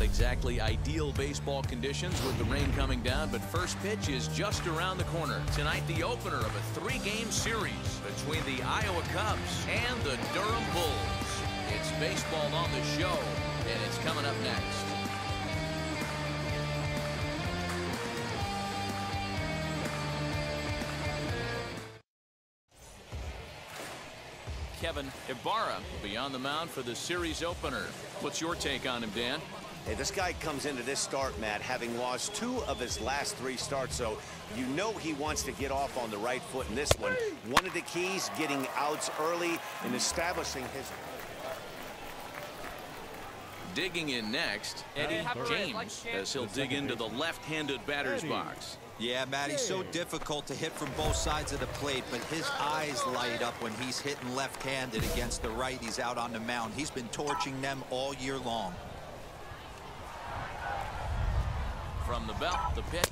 Not exactly ideal baseball conditions with the rain coming down, but first pitch is just around the corner. Tonight, the opener of a three-game series between the Iowa Cubs and the Durham Bulls. It's baseball on the show, and it's coming up next. Kevin Ibarra will be on the mound for the series opener. What's your take on him, Dan? Hey, this guy comes into this start, Matt, having lost two of his last three starts, so you know he wants to get off on the right foot in this one. One of the keys, getting outs early and establishing his... Digging in next, Eddie James, as he'll dig into the left-handed batter's box. Yeah, Matt, he's so difficult to hit from both sides of the plate, but his eyes light up when he's hitting left-handed against the righties out on the mound. He's been torching them all year long. From the belt, the pitch.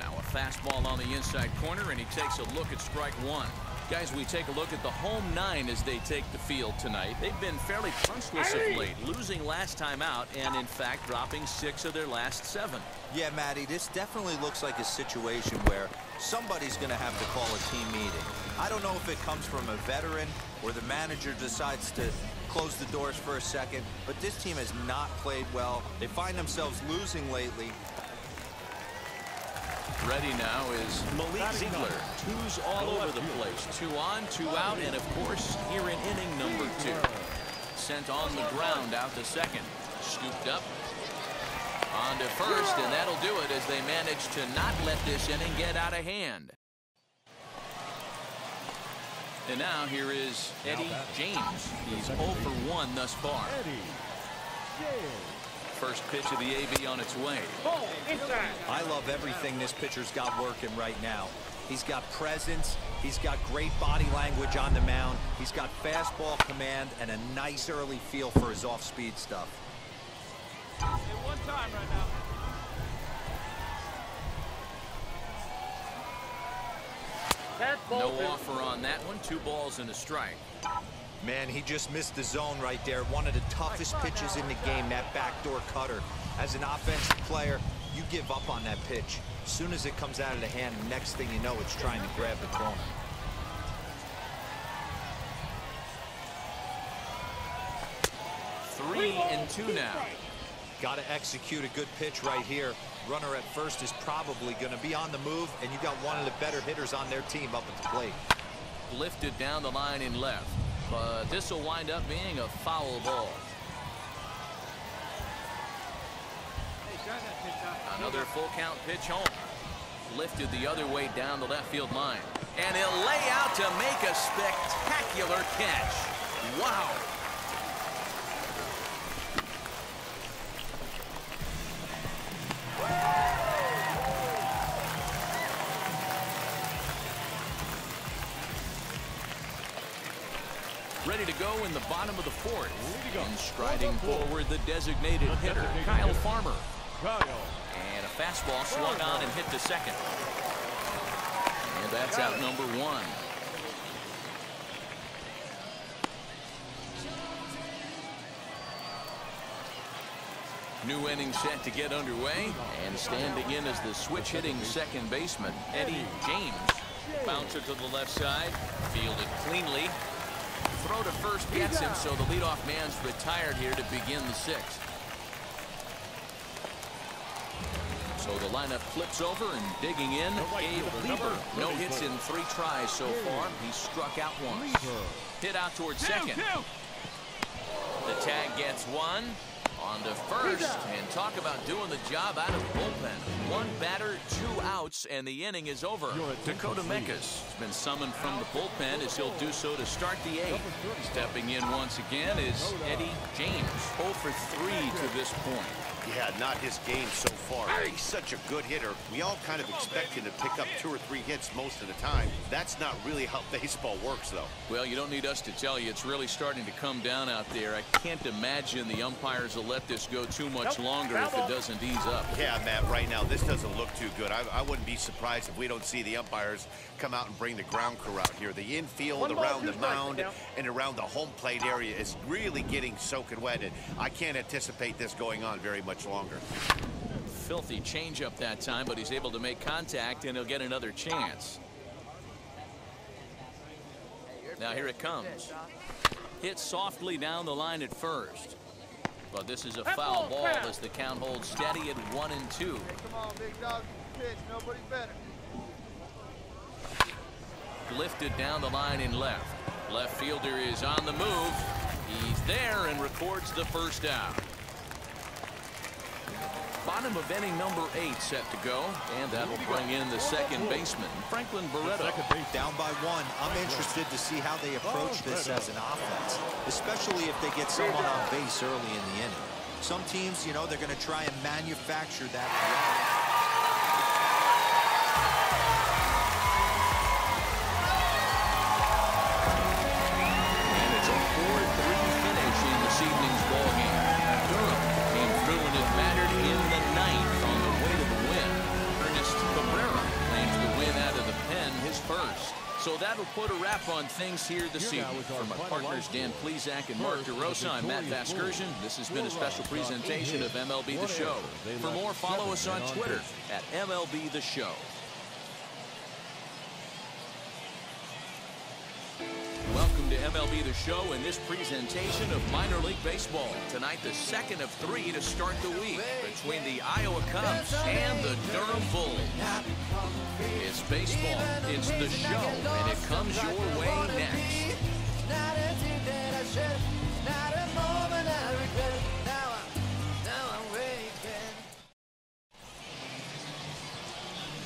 Now a fastball on the inside corner, and he takes a look at strike one. Guys, we take a look at the home nine as they take the field tonight. They've been fairly punchless of late, losing last time out and, in fact, dropping six of their last seven. Yeah, Matty, this definitely looks like a situation where somebody's going to have to call a team meeting. I don't know if it comes from a veteran or the manager decides to close the doors for a second, but this team has not played well. They find themselves losing lately, Ready now is Malik Ziegler. Two's all over the place. Two on, two out, and of course, here in inning number two. Sent on the ground out to second. Scooped up. On to first, and that'll do it as they manage to not let this inning get out of hand. And now here is Eddie James. He's 0 for 1 thus far. First pitch of the AB on its way. I love everything this pitcher's got working right now. He's got presence. He's got great body language on the mound. He's got fastball command and a nice early feel for his off-speed stuff. one time right now. No offer on that one. Two balls and a strike. Man, he just missed the zone right there. One of the toughest pitches in the game, that backdoor cutter. As an offensive player, you give up on that pitch. As soon as it comes out of the hand, the next thing you know, it's trying to grab the corner. Three and two now. Got to execute a good pitch right here. Runner at first is probably going to be on the move, and you got one of the better hitters on their team up at the plate. Lifted down the line in left, but this will wind up being a foul ball. Another full count pitch home. Lifted the other way down the left field line. And he'll lay out to make a spectacular catch. Wow. Go in the bottom of the fourth. And striding forward the designated hitter, Kyle Farmer. And a fastball swung on and hit to second. And that's out number one. New inning set to get underway. And standing in as the switch hitting second baseman, Eddie James. Bouncer to the left side. Fielded cleanly. Throw to first gets him, so the leadoff man's retired here to begin the sixth. So the lineup flips over and digging in. Gabe Lieber. No hits in three tries so far. He struck out once. Hit out towards second. The tag gets one. On to first. And talk about doing the job out of the bullpen. One batter, two outs, and the inning is over. Dakota Mekkes has been summoned from the bullpen as he'll do so to start the eighth. Stepping in once again is Eddie James. 0 for 3 to this point. Yeah, not his game so far. He's such a good hitter. We all kind of expect him to pick up two or three hits most of the time. That's not really how baseball works, though. Well, you don't need us to tell you. It's really starting to come down out there. I can't imagine the umpires will let this go too much longer if it doesn't ease up. Yeah, Matt, right now, this doesn't look too good. I, I wouldn't be surprised if we don't see the umpires come out and bring the ground crew out here. The infield, One ball, around two the mound, down. and around the home plate area is really getting soaking wet. And I can't anticipate this going on very much longer. Filthy changeup that time, but he's able to make contact, and he'll get another chance. Now here it comes. Hit softly down the line at first. But this is a foul ball as the count holds steady at one and two. Come on, big dog. Pitch. Nobody better. Lifted down the line in left. Left fielder is on the move. He's there and records the first out. Bottom of inning number eight set to go, and that'll bring in the second baseman, Franklin Barreto. Down by one. I'm interested to see how they approach this as an offense, especially if they get someone on base early in the inning. Some teams, you know, they're going to try and manufacture that. That'll put a wrap on things here this evening. For my partners Dan Plesac and Mark DeRosa, I'm Matt Vasgersian. This has been a special presentation of MLB The Show. For more, follow us on Twitter at MLB The Show. MLB The Show and this presentation of minor league baseball. Tonight, the second of three to start the week between the Iowa Cubs and the Durham Bulls. It's baseball, it's the show, and it comes your way next.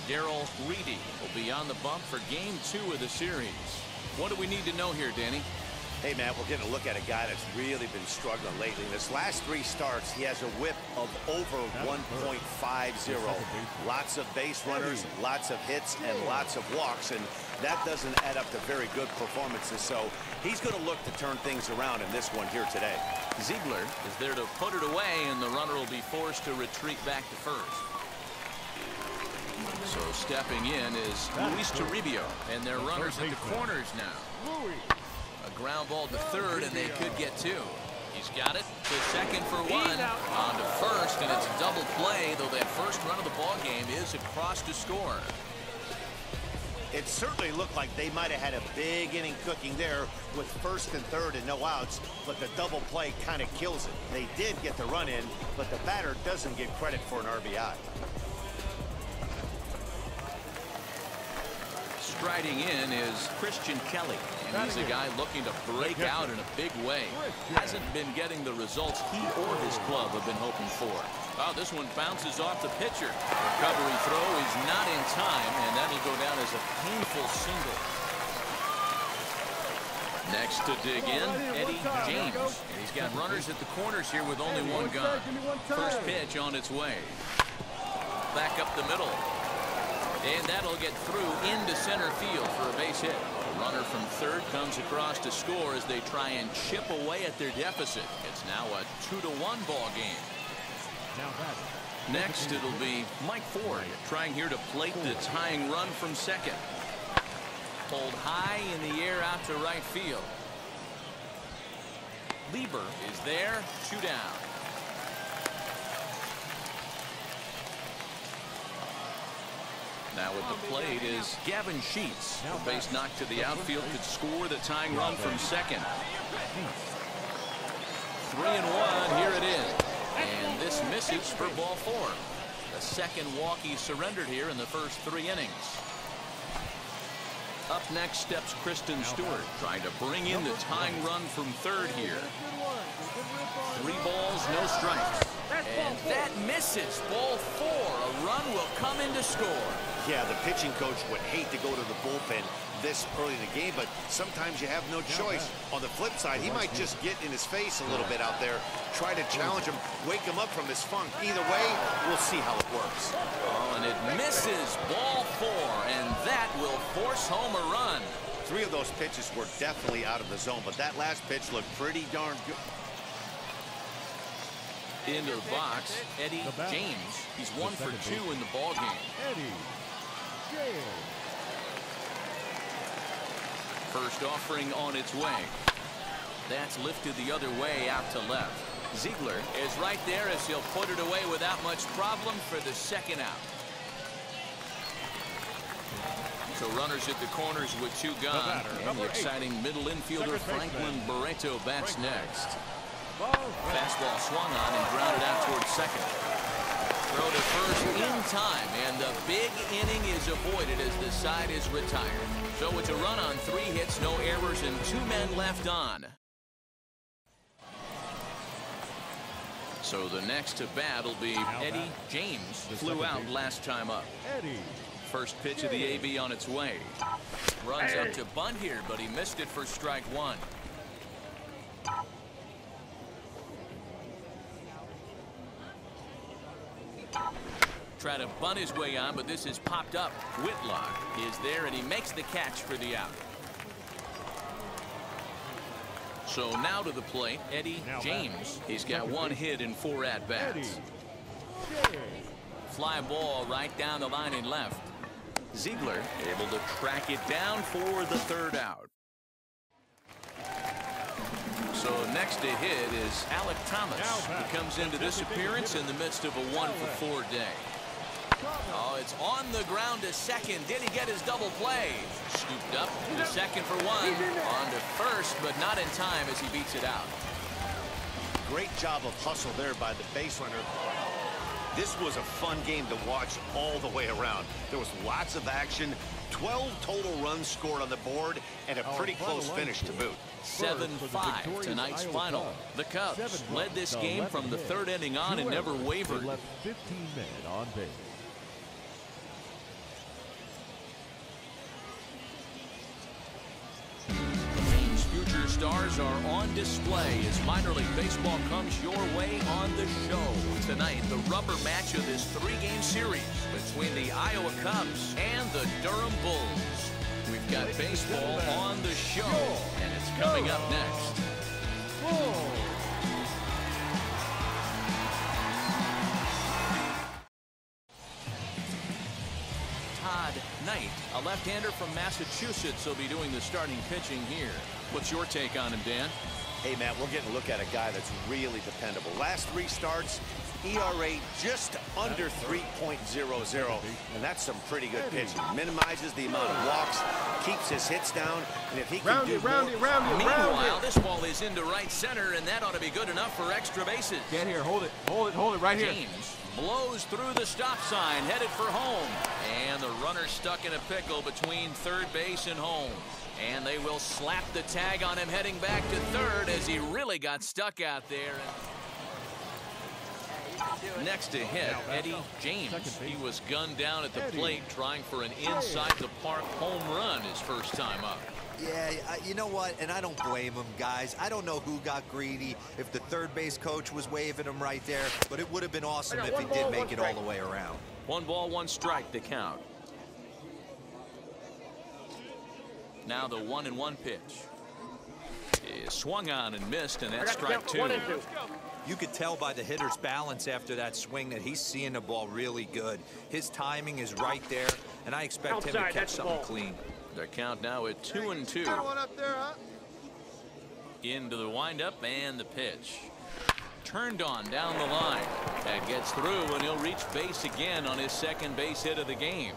Daryl Reedy will be on the bump for game two of the series. What do we need to know here, Danny? Hey, Matt, we're getting a look at a guy that's really been struggling lately. In his last three starts, he has a whip of over 1.50. Lots of base runners, lots of hits, and lots of walks, and that doesn't add up to very good performances. So he's going to look to turn things around in this one here today. Ziegler is there to put it away, and the runner will be forced to retreat back to first. So stepping in is Luis Toribio, and their runners at the corners now. A ground ball to third, and they could get two. He's got it to second for one. On to first, and it's a double play, though that first run of the ball game is across to score. It certainly looked like they might have had a big inning cooking there with first and third and no outs, but the double play kind of kills it. They did get the run in, but the batter doesn't get credit for an RBI. Striding in is Christian Kelly, and he's a guy looking to break out in a big way. Hasn't been getting the results he or his club have been hoping for. Oh, this one bounces off the pitcher. Recovery throw is not in time, and that'll go down as a painful single. Next to dig in, Eddie James. And he's got runners at the corners here with only one gun. First pitch on its way. Back up the middle. And that'll get through into center field for a base hit. A runner from third comes across to score as they try and chip away at their deficit. It's now a two to one ball game. Next, it'll be Mike Ford trying here to plate the tying run from second. Pulled high in the air out to right field. Lieber is there, two down. Now at the plate is Gavin Sheets. A base knock to the outfield could score the tying run from second. Three and one, here it is. And this misses for ball four. The second walk he surrendered here in the first three innings. Up next steps Christin Stewart, trying to bring in the tying run from third here. Three balls, no strikes. And that misses. Ball four. A run will come in to score. Yeah, the pitching coach would hate to go to the bullpen this early in the game, but sometimes you have no choice. On the flip side, he might just get in his face a little bit out there, try to challenge him, wake him up from his funk. Either way, we'll see how it works. Oh, and it misses ball four, and that will force home a run. Three of those pitches were definitely out of the zone, but that last pitch looked pretty darn good. Into the box, Eddie James. He's one for two in the ball game. Eddie James. First offering on its way. That's lifted the other way out to left. Ziegler is right there as he'll put it away without much problem for the second out. So runners at the corners with two gone. batter, And the number eight. exciting middle infielder Second Franklin. Barreto bats next. Ball Fastball swung on and grounded out towards second. Throw to first in time, and the big inning is avoided as the side is retired. So it's a run on three hits, no errors, and two men left on. So the next to bat will be Eddie James. Flew out last time up. Eddie. First pitch of the AB on its way. Runs up to bunt here, but he missed it for strike one. Try to bunt his way on, but this is popped up. Whitlock is there, and he makes the catch for the out. So now to the plate, Eddie James. He's got one hit in four at-bats. Fly ball right down the line and left. Ziegler able to track it down for the third out. So next to hit is Alec Thomas. He comes into this appearance in the midst of a one for four day. Oh, it's on the ground to second. Did he get his double play? Scooped up to second for one. On to first, but not in time as he beats it out. Great job of hustle there by the base runner. This was a fun game to watch all the way around. There was lots of action, 12 total runs scored on the board, and a oh, pretty close finish to boot. First for the 7-5 tonight's Iowa final. The Cubs led this game from the third inning on and never wavered. left 15 men on base. Stars are on display as minor league baseball comes your way on the show. Tonight, the rubber match of this three-game series between the Iowa Cubs and the Durham Bulls. We've got baseball on the show, and it's coming up next. A left-hander from Massachusetts, will be doing the starting pitching here. What's your take on him, Dan? Hey, Matt, we're getting a look at a guy that's really dependable. Last three starts, ERA just under 3.00, and that's some pretty good pitching. Minimizes the amount of walks, keeps his hits down, and if he can Round do it, round more- it, round it, Meanwhile, it. this ball is into right center, and that ought to be good enough for extra bases. Get here, hold it, hold it, hold it right here. Blows through the stop sign, headed for home. And the runner stuck in a pickle between third base and home. And they will slap the tag on him heading back to third as he really got stuck out there. Next to hit, Eddie James. He was gunned down at the plate trying for an inside the park home run his first time up. Yeah, you know what? And I don't blame him, guys. I don't know who got greedy, if the third base coach was waving him right there, but it would have been awesome if he did make it all the way around. One ball, one strike, the count. Now the one and one pitch. Is swung on and missed, and that's strike two. You could tell by the hitter's balance after that swing that he's seeing the ball really good. His timing is right there, and I expect him to catch something clean. The count now at two and two. One up there, huh? Into the windup and the pitch. Turned on down the line. That gets through, and he'll reach base again on his second base hit of the game.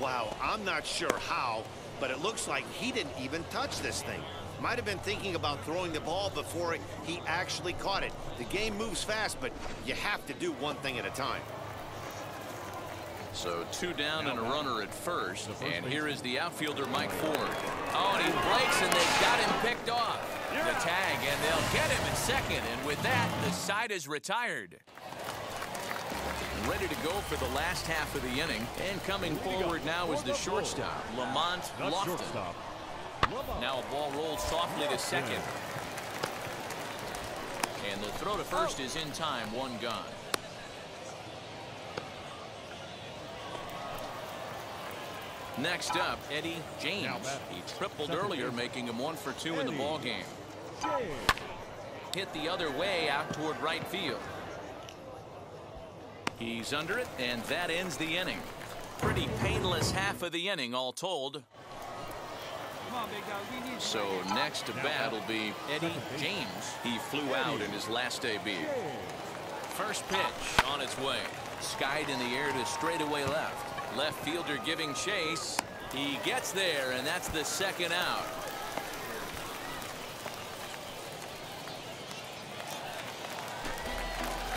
Wow, I'm not sure how, but it looks like he didn't even touch this thing. Might have been thinking about throwing the ball before he actually caught it. The game moves fast, but you have to do one thing at a time. So two down and a runner at first. And here is the outfielder, Mike Ford. Oh, and he breaks, and they've got him picked off. The tag, and they'll get him at second. And with that, the side is retired. ready to go for the last half of the inning. And coming forward now is the shortstop, Lamont Not Lofton. Shortstop. Lamont. Now a ball rolled softly to second. And the throw to first oh. is in time, one gone. Next up, Eddie James. He tripled earlier, making him one for two in the ball game. Hit the other way out toward right field. He's under it, and that ends the inning. Pretty painless half of the inning, all told. Come on, big dog. We need you. So next to bat will be Eddie James. He flew out in his last debut. First pitch on its way. Skied in the air to straightaway left. Left fielder giving chase. He gets there, and that's the second out.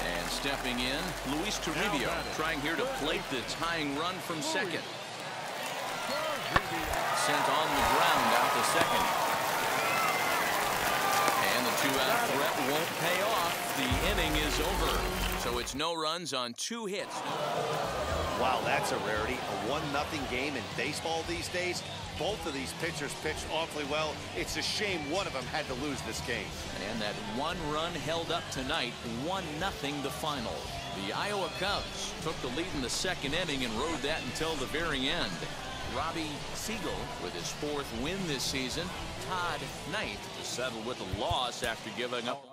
And stepping in, Luis Toribio trying here to plate the tying run from second. Sent on the ground out the second. And the two-out threat won't pay off. The inning is over. So it's no runs on two hits. Wow, that's a rarity. A one nothing game in baseball these days. Both of these pitchers pitched awfully well. It's a shame one of them had to lose this game. And that one run held up tonight, one nothing the final. The Iowa Cubs took the lead in the second inning and rode that until the very end. Robbie Siegel with his fourth win this season. Todd Knight to settle with a loss after giving up